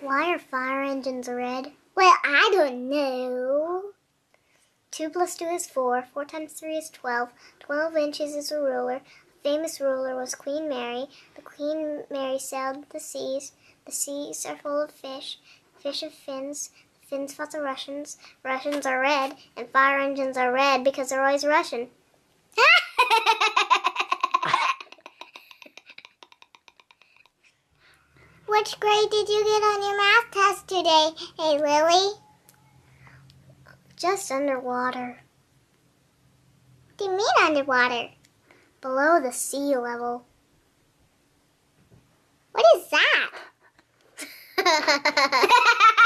Why are fire engines red? Well, I don't know. Two plus two is four. Four times three is twelve. Twelve inches is a ruler. A famous ruler was Queen Mary. The Queen Mary sailed the seas. The seas are full of fish. Fish have fins. Finns fought the Russians. Russians are red, and fire engines are red because they're always Russian. Which grade did you get on your math test today, hey Lily? Just underwater. What do you mean underwater? Below the sea level. What is that?